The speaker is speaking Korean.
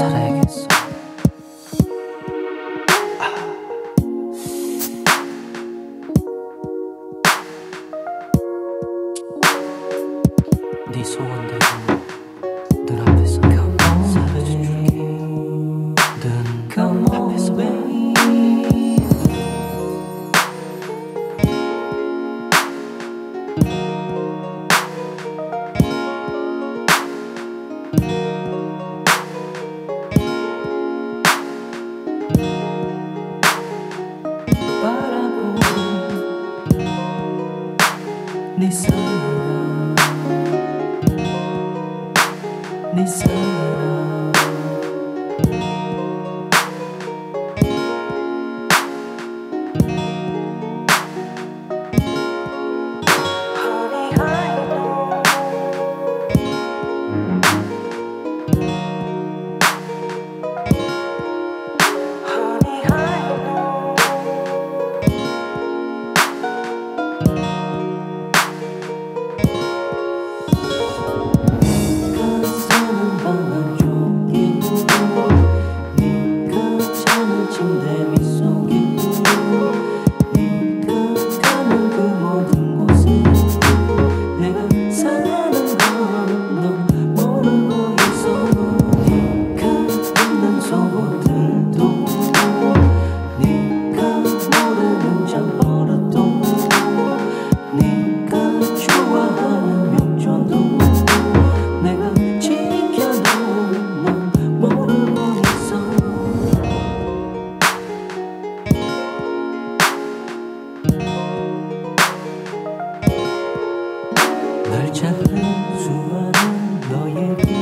살아야겠어 아. 네 소원대 你笑了你笑了 Lord.